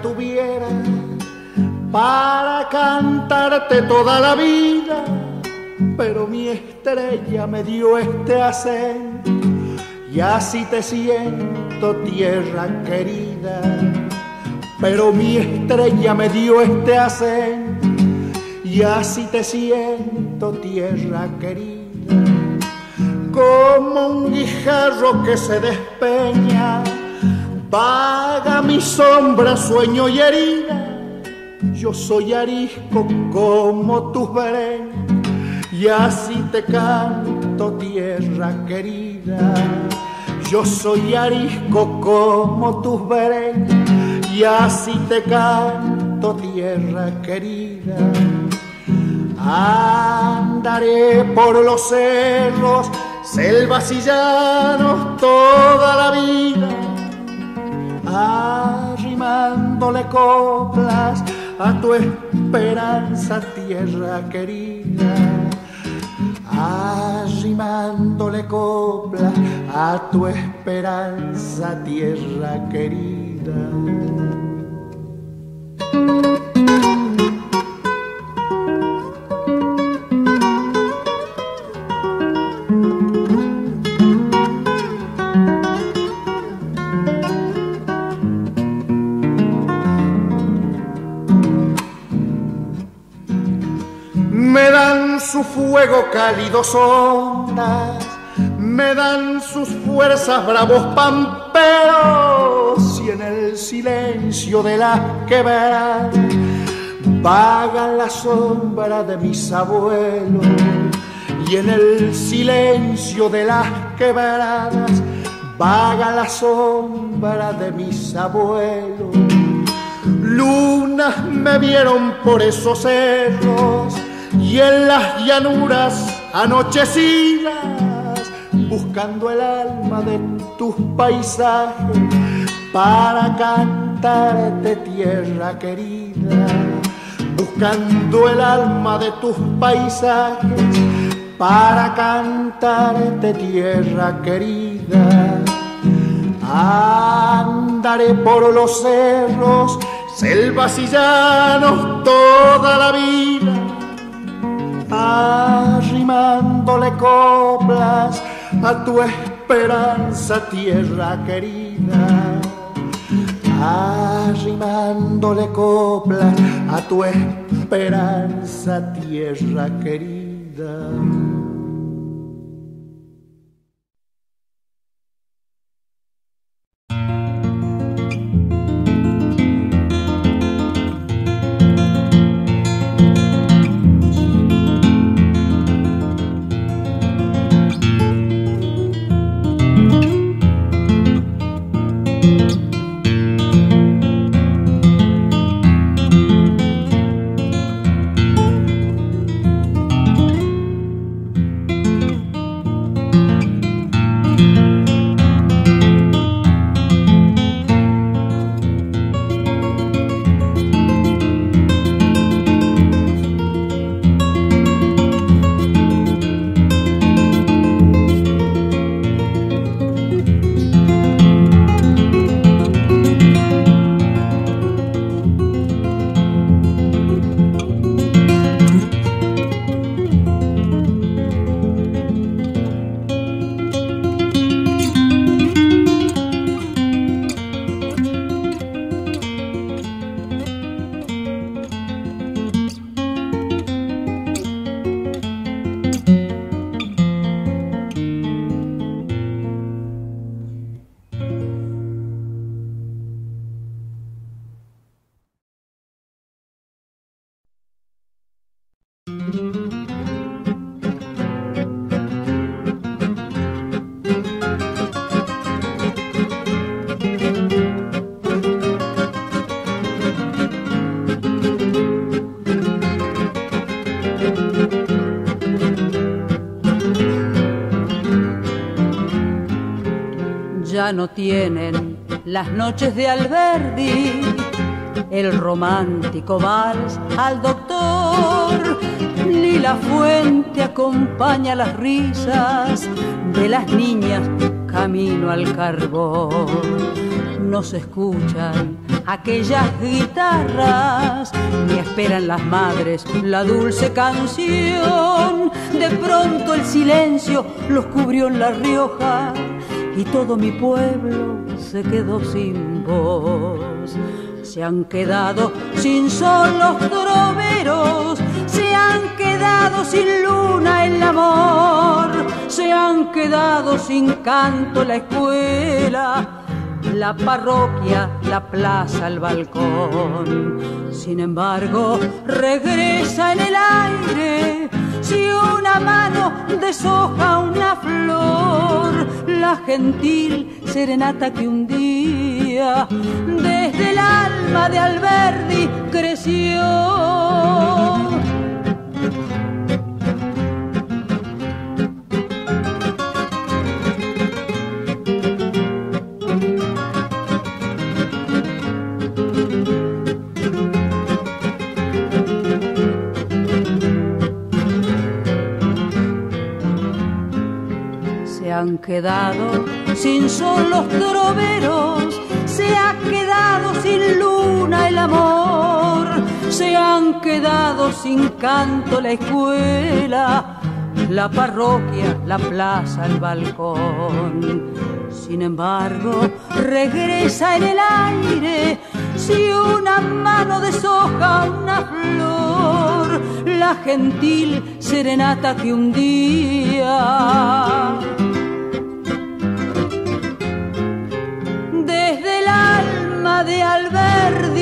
tuviera para cantarte toda la vida, pero mi estrella me dio este acento y así te siento tierra querida, pero mi estrella me dio este acento y así te siento tierra querida, como un guijarro que se despeña, vaga mi sombra, sueño y herida yo soy arisco como tus beren y así te canto tierra querida. Yo soy arisco como tus beren y así te canto tierra querida. Andaré por los cerros, selvas y llanos toda la vida, arrimándole coplas a tu esperanza, tierra querida, arrimándole copla a tu esperanza, tierra querida. Cálidos ondas, me dan sus fuerzas bravos pamperos y en el silencio de la quebrada vaga la sombra de mis abuelos y en el silencio de las quebradas vaga la sombra de mis abuelos. Lunas me vieron por esos cerros y en las llanuras anochecidas, buscando el alma de tus paisajes para cantarte tierra querida, buscando el alma de tus paisajes para cantarte tierra querida. Andaré por los cerros, selvas y llanos toda la vida arrimándole coplas a tu esperanza, tierra querida. Arrimándole coplas a tu esperanza, tierra querida. No tienen las noches de Alberdi, el romántico vals al doctor ni la fuente acompaña las risas de las niñas camino al carbón. No se escuchan aquellas guitarras, ni esperan las madres la dulce canción. De pronto el silencio los cubrió en La Rioja y todo mi pueblo se quedó sin voz. Se han quedado sin sol los troveros, se han quedado sin luna el amor, se han quedado sin canto la escuela la parroquia, la plaza, el balcón. Sin embargo, regresa en el aire si una mano deshoja una flor, la gentil serenata que un día desde el alma de Alberdi creció quedado sin sol los troveros, se ha quedado sin luna el amor, se han quedado sin canto la escuela, la parroquia, la plaza, el balcón. Sin embargo, regresa en el aire si una mano deshoja una flor, la gentil serenata que un día de Alberdi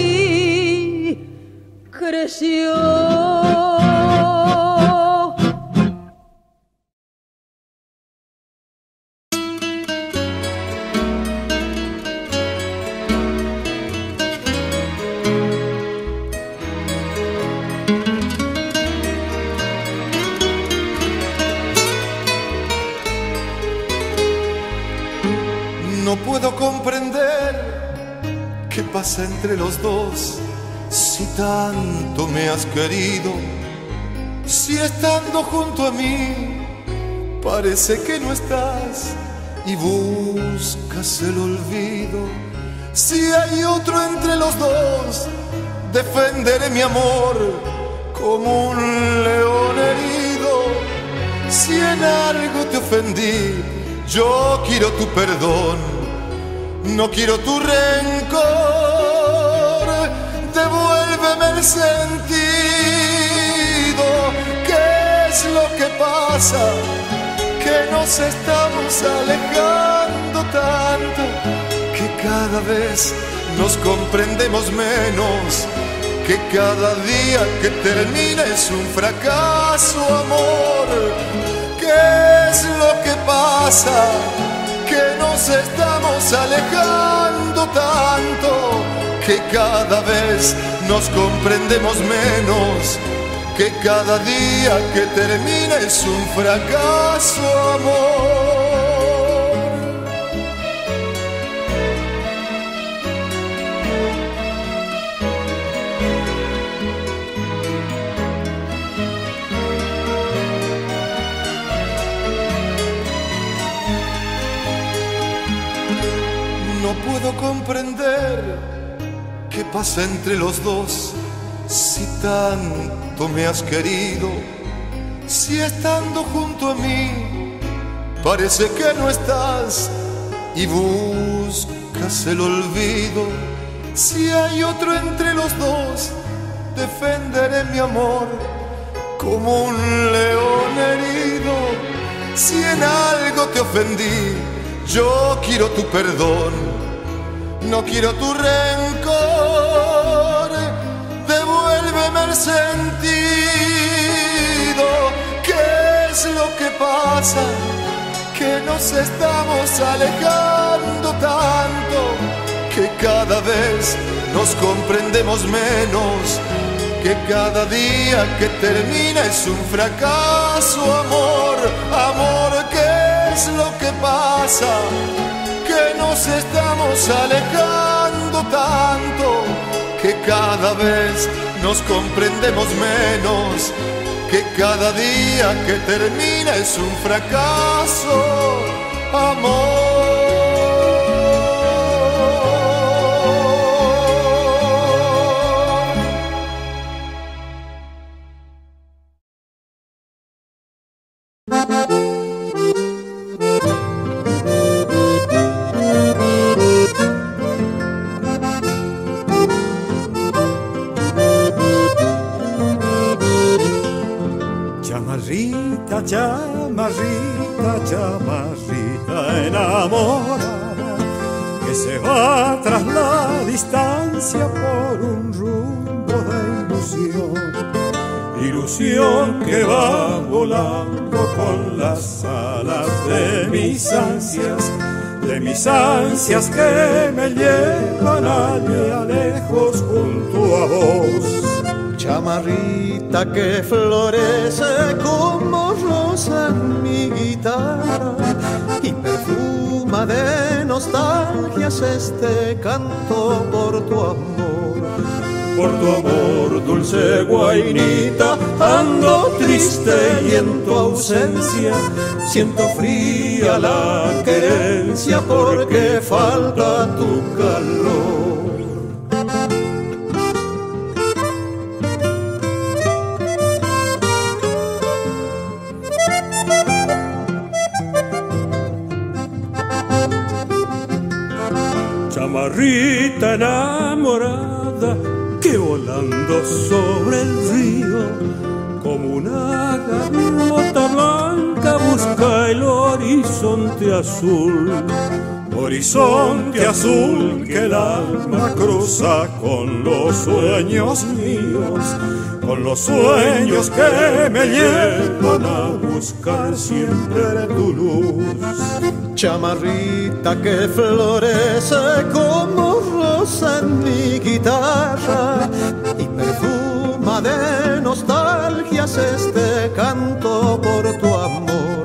creció. Querido? Si estando junto a mí parece que no estás y buscas el olvido. Si hay otro entre los dos, defenderé mi amor como un león herido. Si en algo te ofendí, yo quiero tu perdón no quiero tu rencor, devuélveme el sentido. ¿Qué es lo que pasa? Que nos estamos alejando tanto que cada vez nos comprendemos menos. Que cada día que termina es un fracaso, amor. ¿Qué es lo que pasa? que nos estamos alejando tanto que cada vez nos comprendemos menos, que cada día que termina es un fracaso, amor. puedo comprender pasa entre los dos si tanto me has querido, si estando junto a mí parece que no estás y buscas el olvido. Si hay otro entre los dos, defenderé mi amor como un león herido. Si en algo te ofendí, yo quiero tu perdón no quiero tu rencor, devuélveme el sentido. ¿Qué es lo que pasa? Que nos estamos alejando tanto que cada vez nos comprendemos menos. Que cada día que termina es un fracaso, amor, amor, ¿qué es lo que pasa? Que nos estamos alejando tanto que cada vez nos comprendemos menos, que cada día que termina es un fracaso, amor. Que va volando con las alas de mis ansias, de mis ansias que me llevan allá lejos junto a vos. Chamarrita que florece como rosa en mi guitarra y perfuma de nostalgias este canto por tu amor por tu amor, dulce guainita, ando triste y en tu ausencia siento fría la querencia porque falta tu calor. Chamarrita enamorada volando sobre el río, como una gaviota blanca busca el horizonte azul. Horizonte azul que el alma cruza con los sueños míos, con los sueños que me llevan a buscar siempre tu luz. Chamarrita que florece como en mi guitarra y perfuma de nostalgias este canto por tu amor.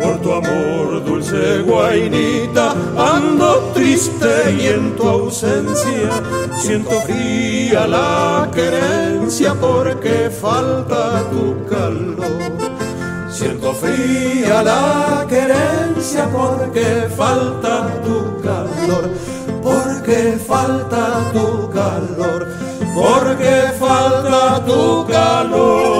Por tu amor, dulce guainita, ando triste y en tu ausencia siento fría la querencia porque falta tu calor. Siento fría la querencia porque falta tu calor, porque falta tu calor, porque falta tu calor.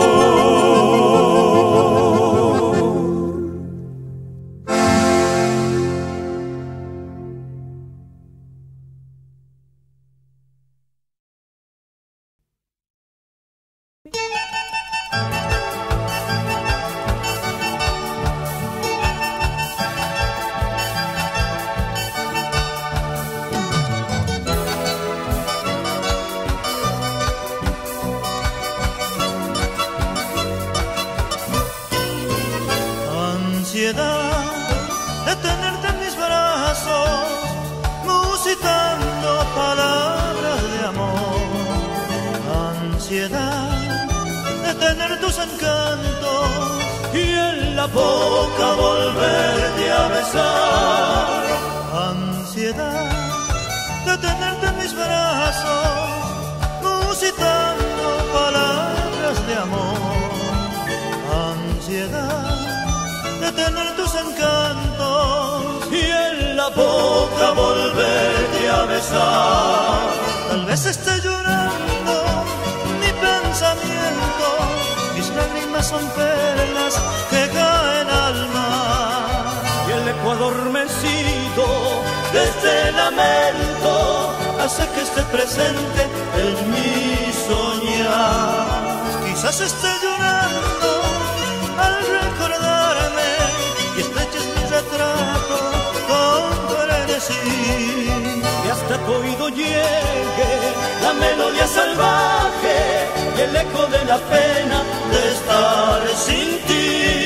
este lamento hace que esté presente en mi soñar. Quizás esté llorando al recordarme y estreches mi retrato con frenesí. Y hasta tu oído llegue la melodía salvaje y el eco de la pena de estar sin ti.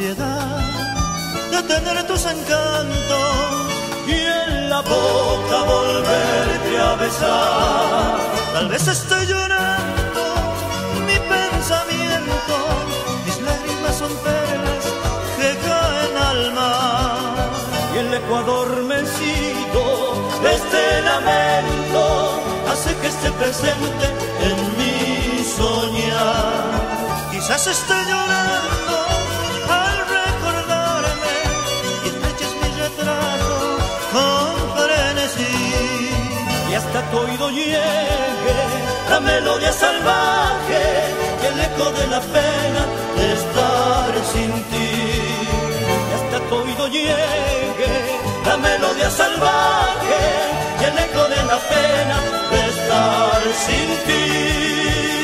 De tener tus encantos y en la boca volverte a besar. Tal vez estoy llorando mi pensamiento, mis lágrimas son perlas que caen al mar y el ecuador adormecido de este lamento hace que esté presente en mi soñar. Quizás esté llorando hasta tu oído llegue la melodía salvaje y el eco de la pena de estar sin ti. Hasta tu oído llegue la melodía salvaje y el eco de la pena de estar sin ti.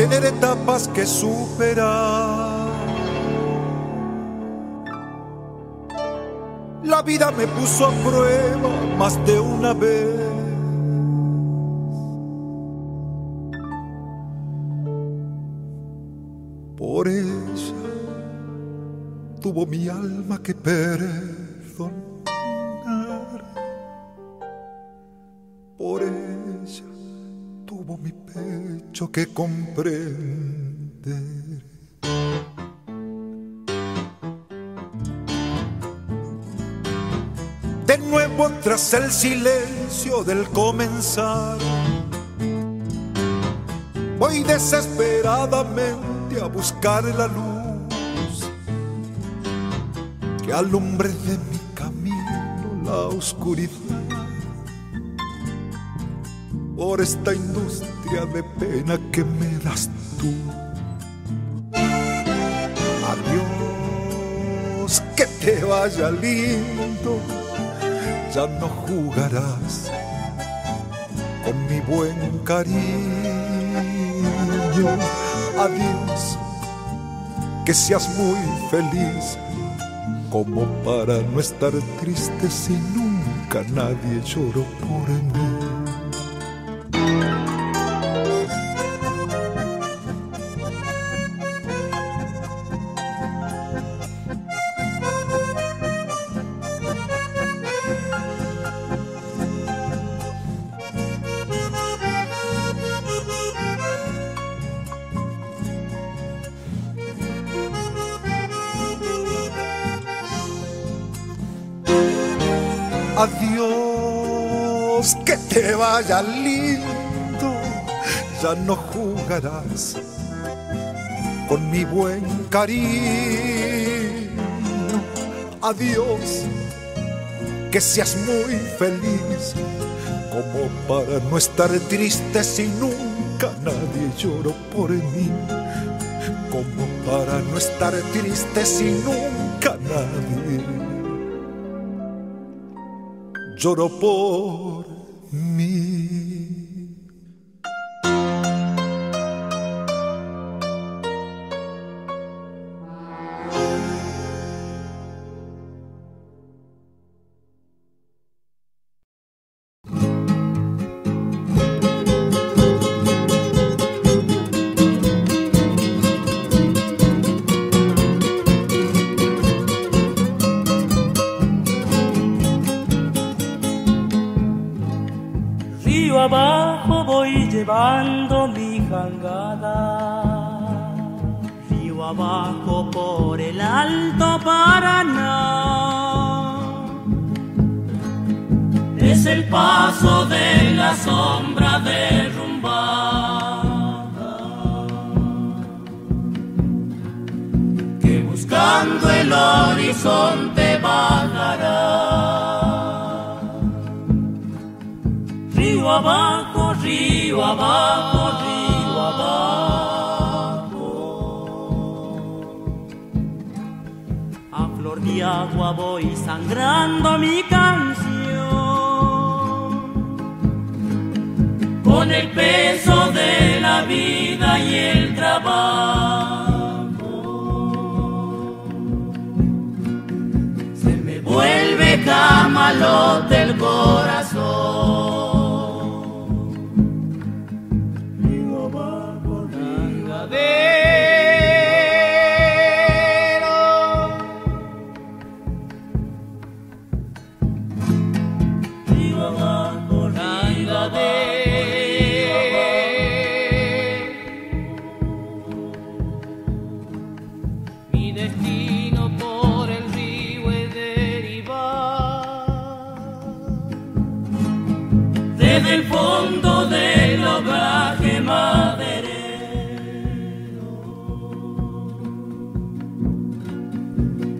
Tener etapas que superar. La vida me puso a prueba más de una vez. Por ella tuvo mi alma que perdonar. Que comprender. De nuevo tras el silencio del comenzar, voy desesperadamente a buscar la luz que alumbre de mi camino la oscuridad por esta industria de pena que me das tú. Adiós, que te vaya lindo, ya no jugarás con mi buen cariño. Adiós, que seas muy feliz, como para no estar triste si nunca nadie lloró por mí. Ya no jugarás con mi buen cariño. Adiós, que seas muy feliz, como para no estar triste si nunca nadie lloró por mí. Como para no estar triste si nunca nadie lloró por llevando mi jangada. Río abajo por el alto Paraná. Es el paso de la sombra derrumbada. Que buscando el horizonte vagará. río abajo, abajo, río abajo. A flor de agua voy sangrando mi canción. Con el peso de la vida y el trabajo. Se me vuelve malo del corazón. destino por el río he derivado. Desde el fondo del obraje maderero,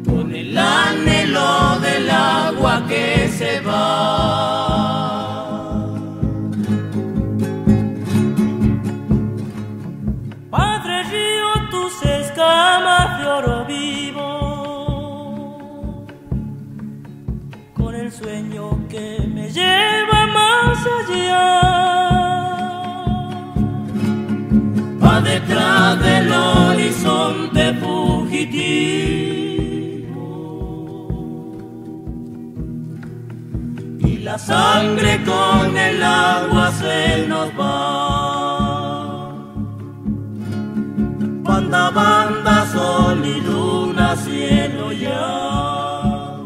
con el anhelo del agua que se va. Detrás del horizonte fugitivo la sangre con el agua se nos va. Banda, banda, sol y luna, cielo y agua.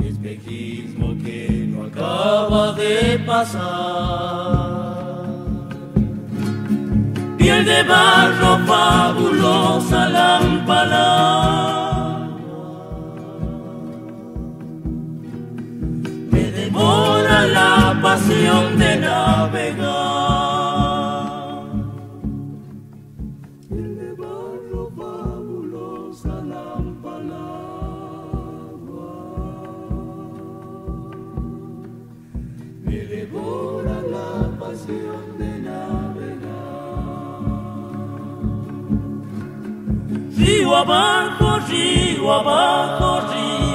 Espejismo que no acaba de pasar. De barro, fabulosa lámpara Ahora la pasión de navegar. Abajo, río abajo, río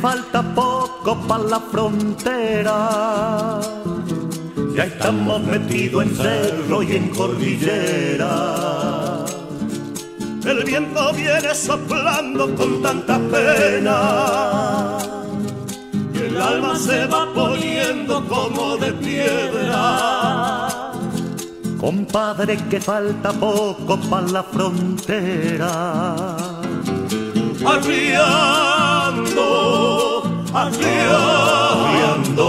falta poco para la frontera. Ya estamos metidos en cerro y en cordillera el viento viene soplando con tanta pena y el alma se va poniendo como de piedra. Compadre, que falta poco para la frontera. Arriando, arriando.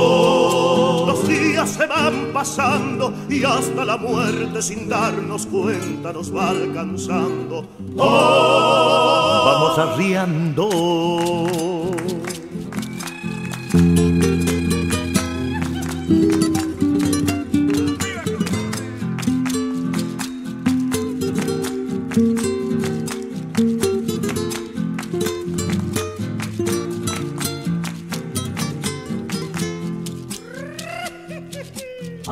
Los días se van pasando y hasta la muerte sin darnos cuenta nos va alcanzando Oh, vamos arriando.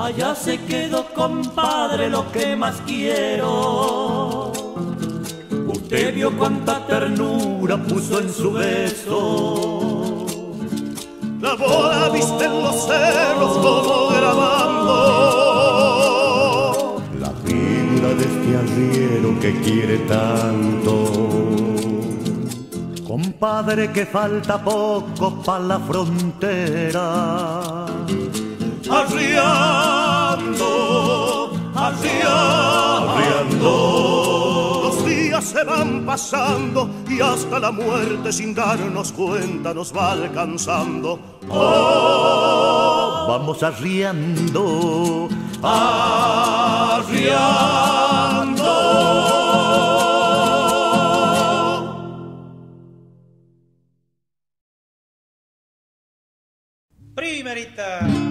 Allá se quedó, compadre, lo que más quiero te vio cuánta ternura puso en su beso. La boda viste en los cerros como grabando la vida de este arriero que quiere tanto. Compadre que falta poco para la frontera. Arriando, arriando, arriando se van pasando y hasta la muerte sin darnos cuenta nos va alcanzando. Oh, vamos arriando, arriando. Primerita.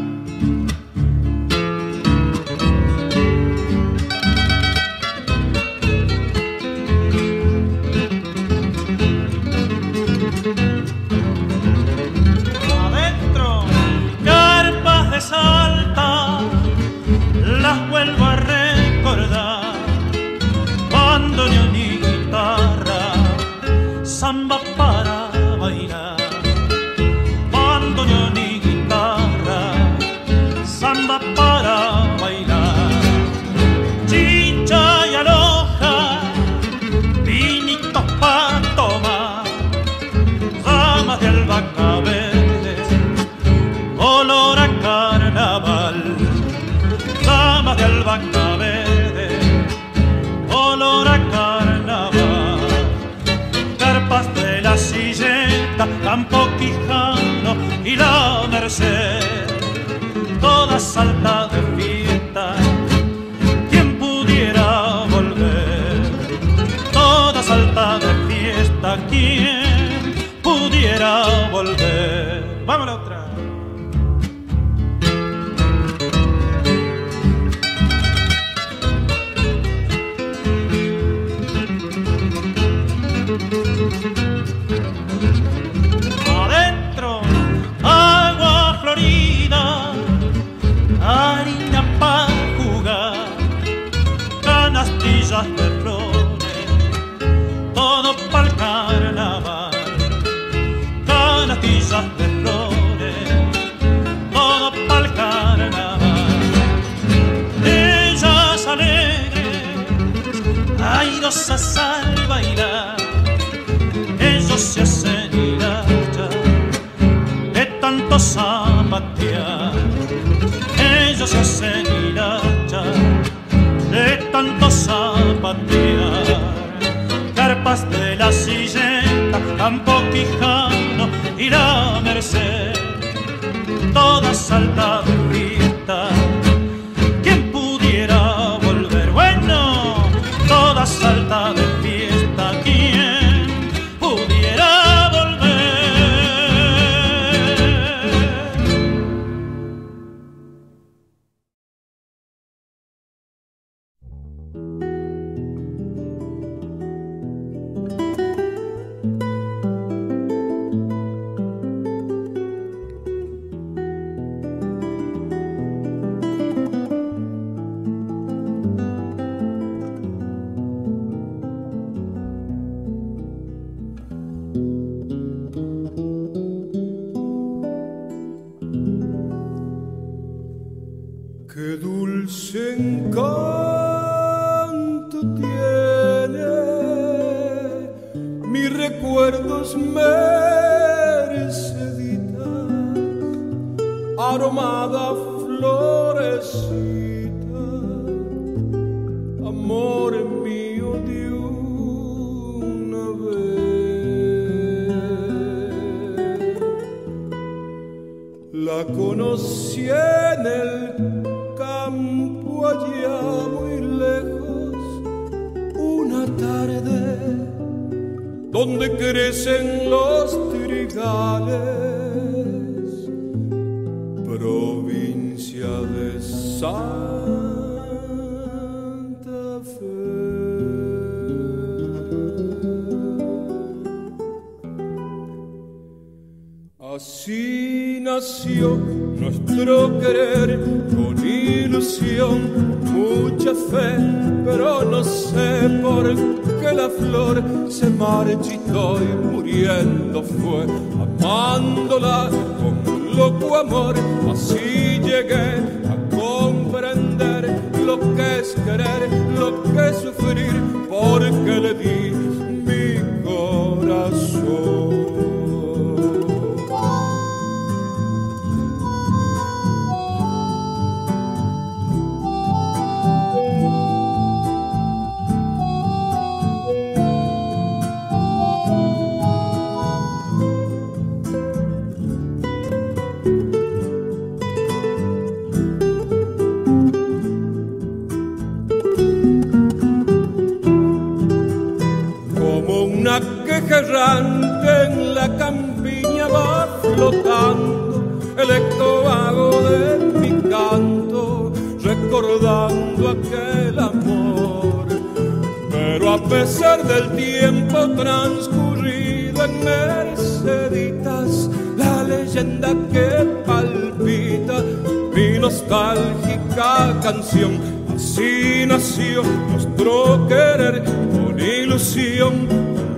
come up zapatear. Ellos se hacen hilacha de tanto zapatear. Carpas de la silleta, Campo Quijano y la Merced, todas salta crecen los trigales, provincia de Santa Fe. Así nació nuestro querer con ilusión, mucha fe, pero no sé por qué la flor se marchitó y muriendo fue, amándola con loco amor, así llegué a comprender lo que es querer, lo que es sufrir, porque leyenda que palpita, mi nostálgica canción, así nació nuestro querer con ilusión,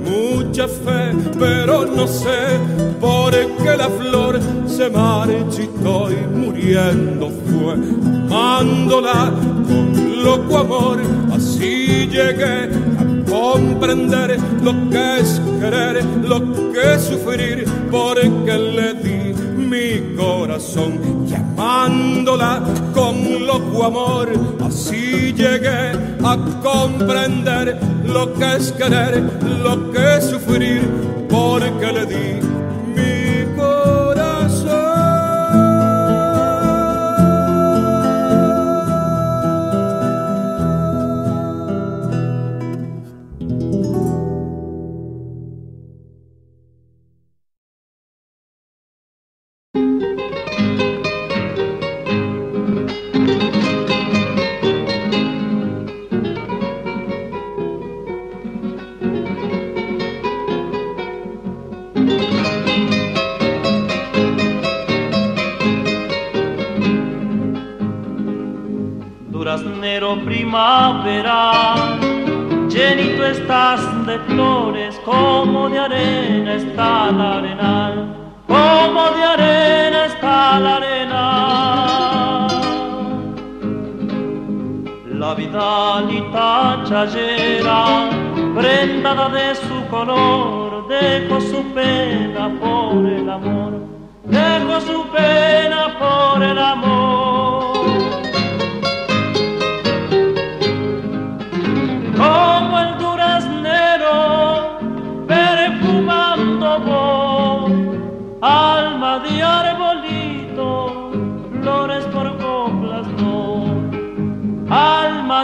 mucha fe, pero no sé por qué la flor se marchitó y muriendo fue, amándola con loco amor, así llegué comprender lo que es querer, lo que es sufrir, porque le di mi corazón, llamándola con loco amor, así llegué a comprender lo que es querer, lo que es sufrir, porque le di La vidalita chayera, prendada de su color, dejó su pena por el amor, dejó su pena por el amor.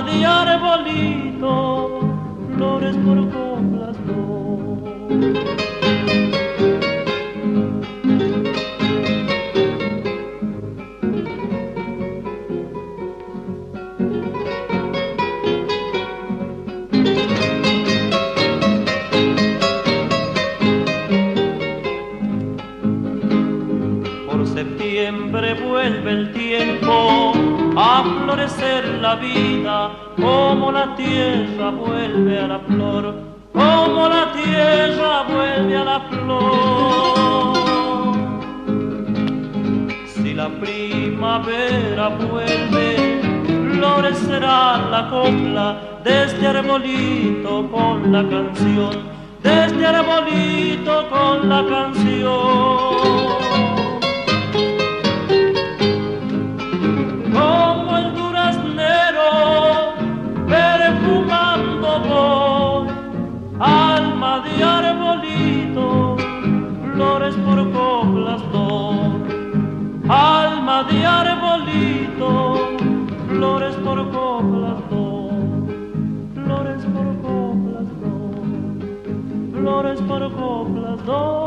De arbolito, flores por coplas. Por septiembre vuelve el tiempo a vida, como la tierra vuelve a la flor, como la tierra vuelve a la flor. Si la primavera vuelve, florecerá la copla de este arbolito con la canción, de este arbolito con la canción. De arbolito, flores por coplas doy, alma de arbolito, flores por coplas doy, flores por coplas doy, flores por coplas doy.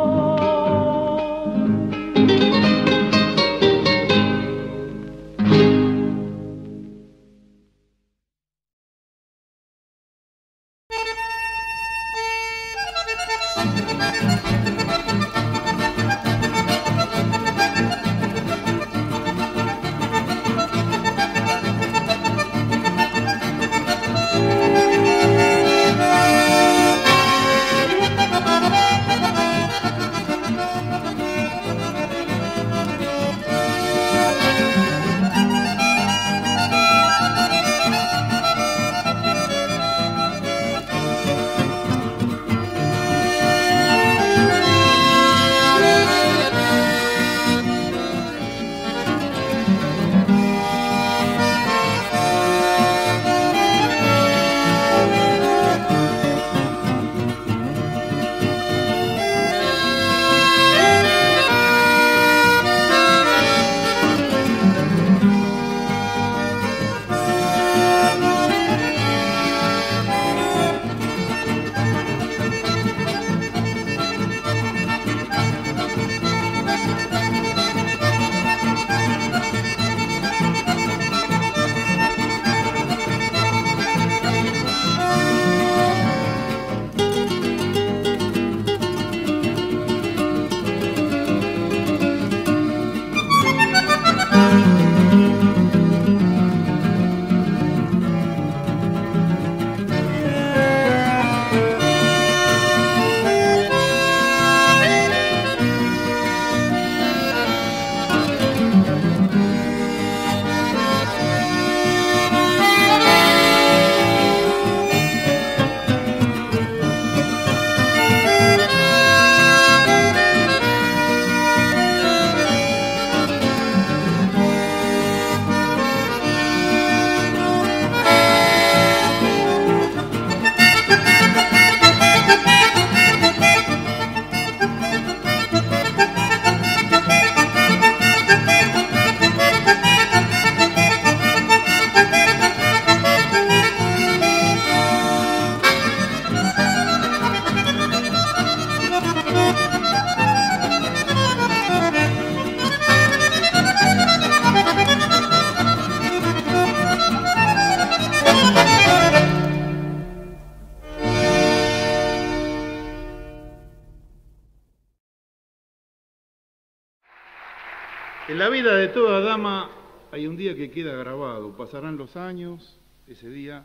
Hay un día que queda grabado. Pasarán los años, ese día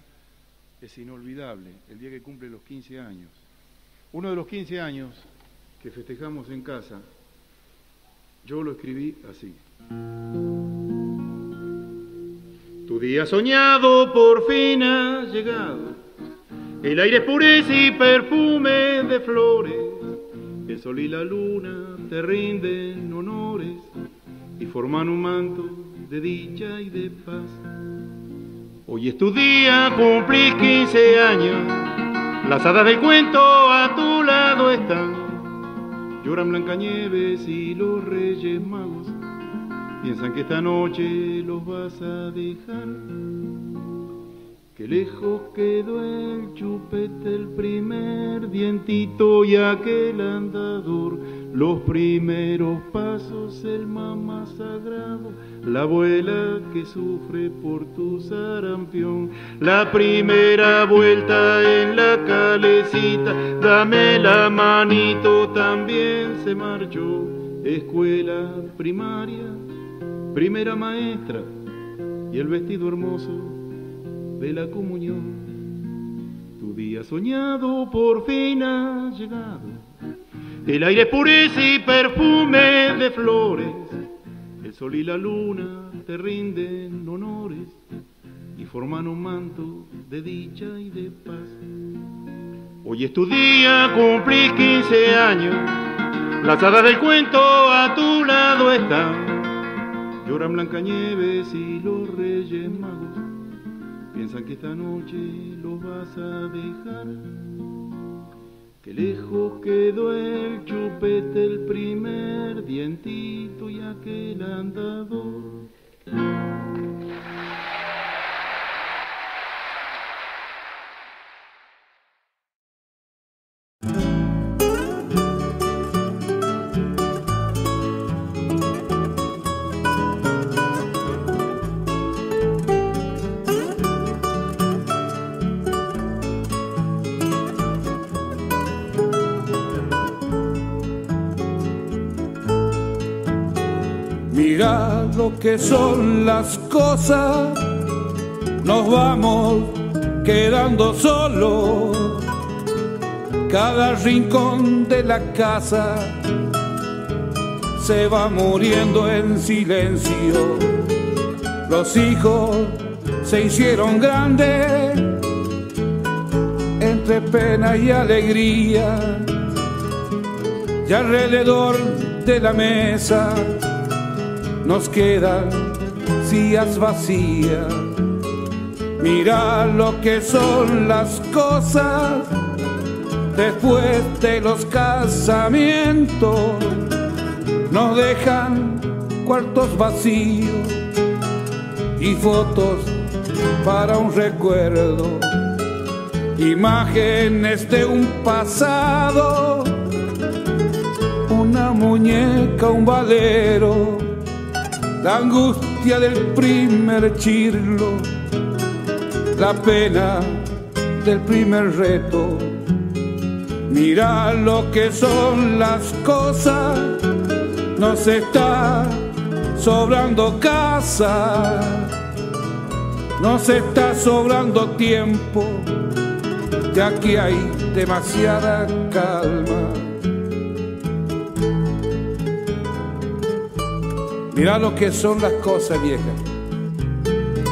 es inolvidable, el día que cumple los 15 años. Uno de los 15 años que festejamos en casa, yo lo escribí así. Tu día soñado por fin ha llegado. El aire es pureza y perfume de flores. El sol y la luna te rinden honores y forman un manto de dicha y de paz. Hoy es tu día, cumplís 15 años. Las hadas del cuento a tu lado están. Lloran Blancanieves y los Reyes Magos piensan que esta noche los vas a dejar. Que lejos quedó el chupete, el primer dientito y aquel andador, los primeros pasos, el mamá sagrado, la abuela que sufre por tu sarampión, la primera vuelta en la calecita, dame la manito, también se marchó, escuela primaria primera maestra y el vestido hermoso de la comunión. Tu día soñado por fin ha llegado, el aire pureza y perfume de flores, el sol y la luna te rinden honores y forman un manto de dicha y de paz. Hoy es tu día, cumplís 15 años, las hadas del cuento a tu lado están Lloran Blancanieves y los Reyes Magos. Piensan que esta noche los vas a dejar. Que lejos quedó el chupete, el primer dientito y aquel andador. Que son las cosas, nos vamos quedando solos. Cada rincón de la casa se va muriendo en silencio. Los hijos se hicieron grandes entre pena y alegría. Y alrededor de la mesa nos quedan sillas vacías. Mira lo que son las cosas después de los casamientos. Nos dejan cuartos vacíos y fotos para un recuerdo. Imágenes de un pasado, una muñeca, un valero la angustia del primer chirlo, la pena del primer reto. Mira lo que son las cosas, nos está sobrando casa, nos está sobrando tiempo, ya que hay demasiada calma. Mira lo que son las cosas viejas.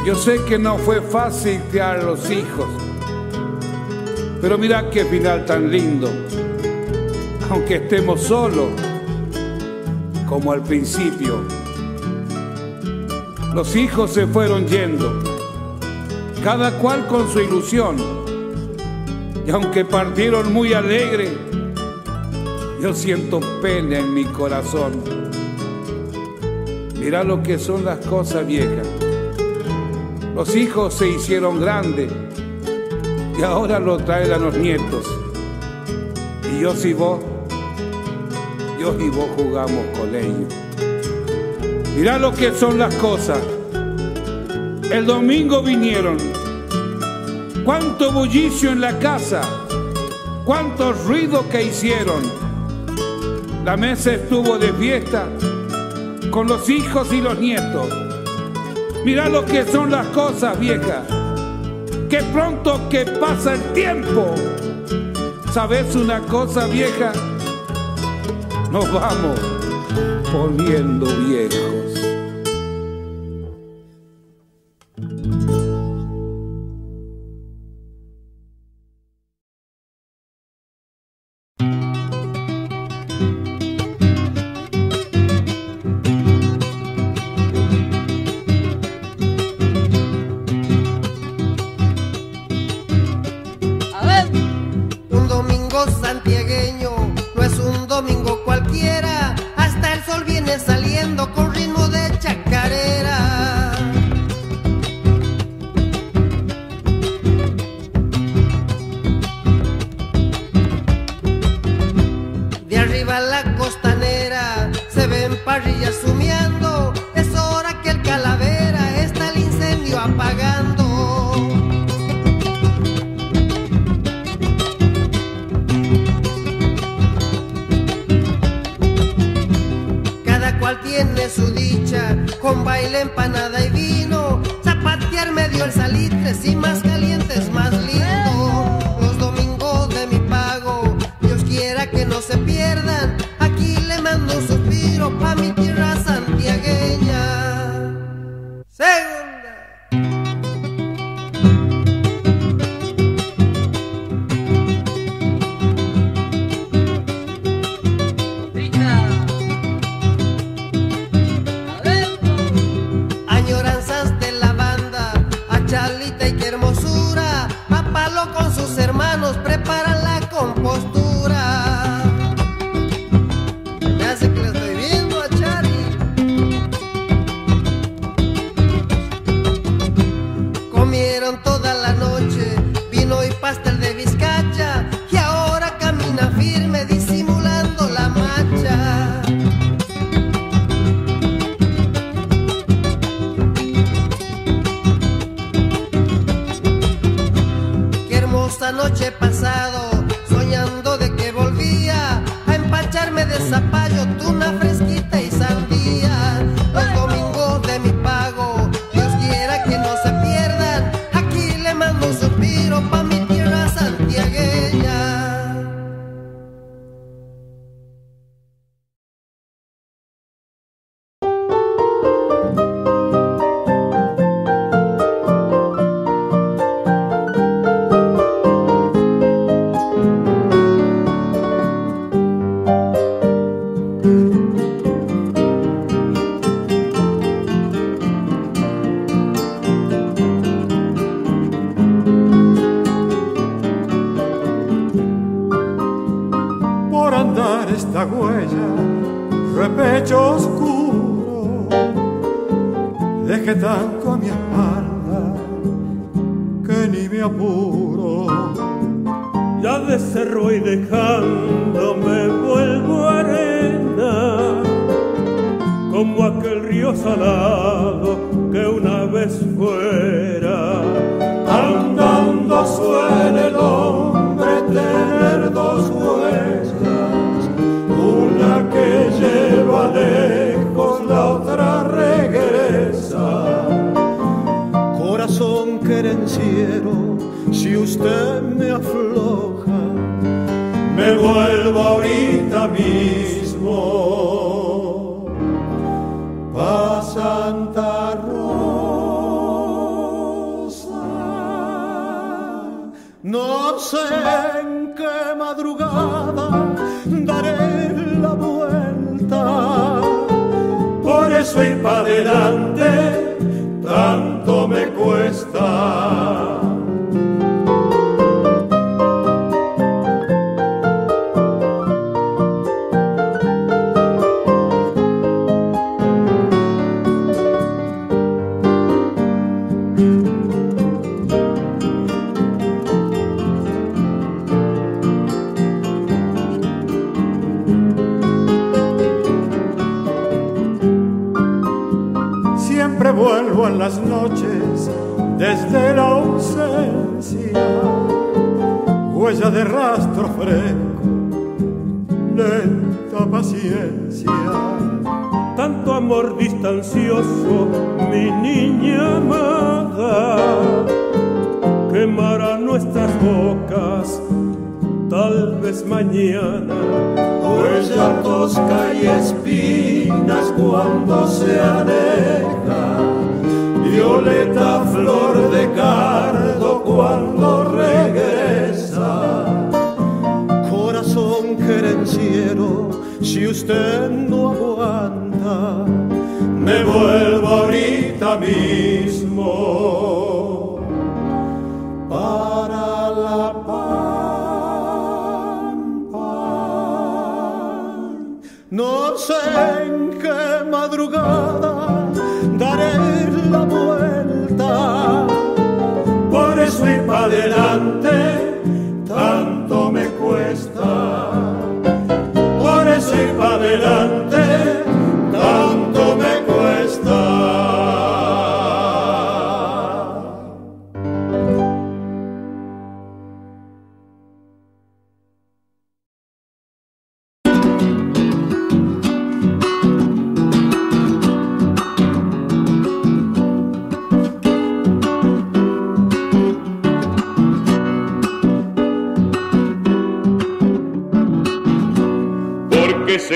Yo sé que no fue fácil criar los hijos, pero mira qué final tan lindo. Aunque estemos solos, como al principio. Los hijos se fueron yendo, cada cual con su ilusión. Y aunque partieron muy alegre, yo siento pena en mi corazón. Mira lo que son las cosas viejas. Los hijos se hicieron grandes y ahora lo traen a los nietos. Y yo y vos, yo y vos jugamos con ellos. Mira lo que son las cosas. El domingo vinieron. Cuánto bullicio en la casa. Cuánto ruido que hicieron. La mesa estuvo de fiesta con los hijos y los nietos. Mira lo que son las cosas, viejas. qué pronto que pasa el tiempo. ¿Sabes una cosa vieja? Nos vamos poniendo viejos.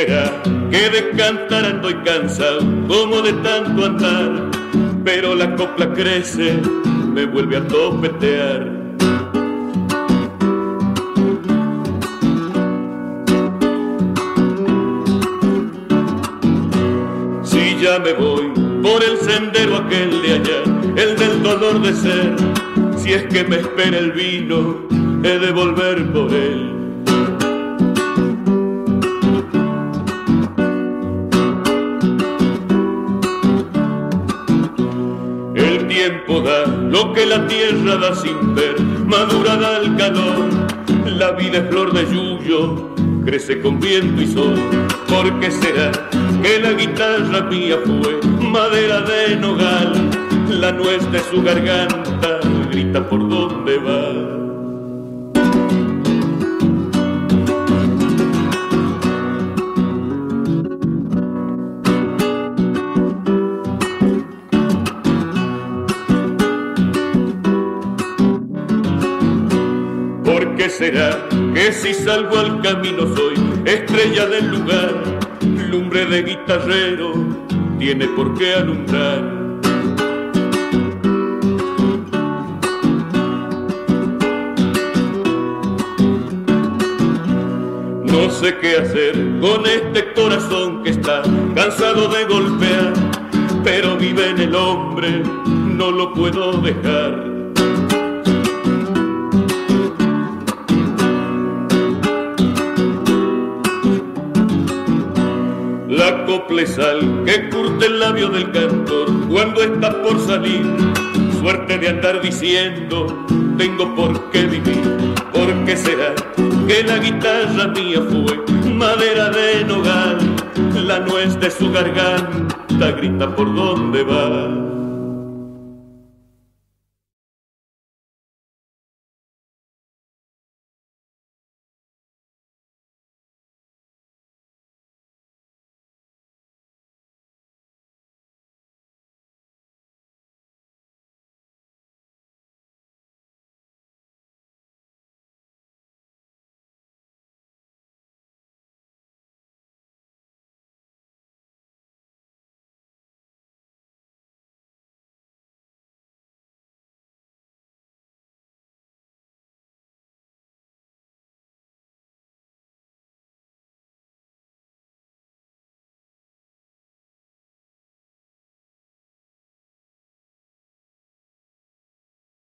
Que de cantar ando y cansado como de tanto andar? Pero la copla crece, me vuelve a topetear. Si ya me voy por el sendero aquel de allá, el del dolor de ser, si es que me espera el vino, he de volver por él. Que la tierra da sin ver, madurada al calor, la vida es flor de yuyo, crece con viento y sol. ¿Por qué será que la guitarra mía fue madera de nogal? La nuez de su garganta grita por donde que si salgo al camino soy estrella del lugar? Lumbre de guitarrero tiene por qué alumbrar. No sé qué hacer con este corazón que está cansado de golpear, pero vive en el hombre, no lo puedo dejar. Que curte el labio del cantor cuando estás por salir. Suerte de andar diciendo, tengo por qué vivir. ¿Por qué será que la guitarra mía fue madera de nogal? La nuez de su garganta grita por dónde va.